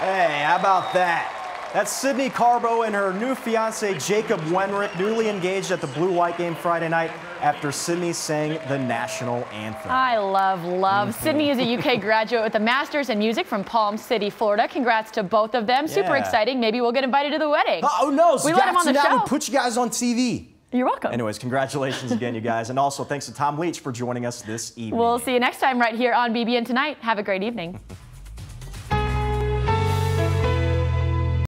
Hey, how about that? That's Sydney Carbo and her new fiance Jacob Wenrick, newly engaged at the Blue White game Friday night after Sydney sang the national anthem. I love love. Mm -hmm. Sydney is a UK graduate with a master's in music from Palm City, Florida. Congrats to both of them. Super exciting. Maybe we'll get invited to the wedding. Oh no, we let them on the show. We put you guys on TV. You're welcome. Anyways, congratulations again, you guys. And also thanks to Tom Leach for joining us this evening. We'll see you next time right here on BBN Tonight. Have a great evening.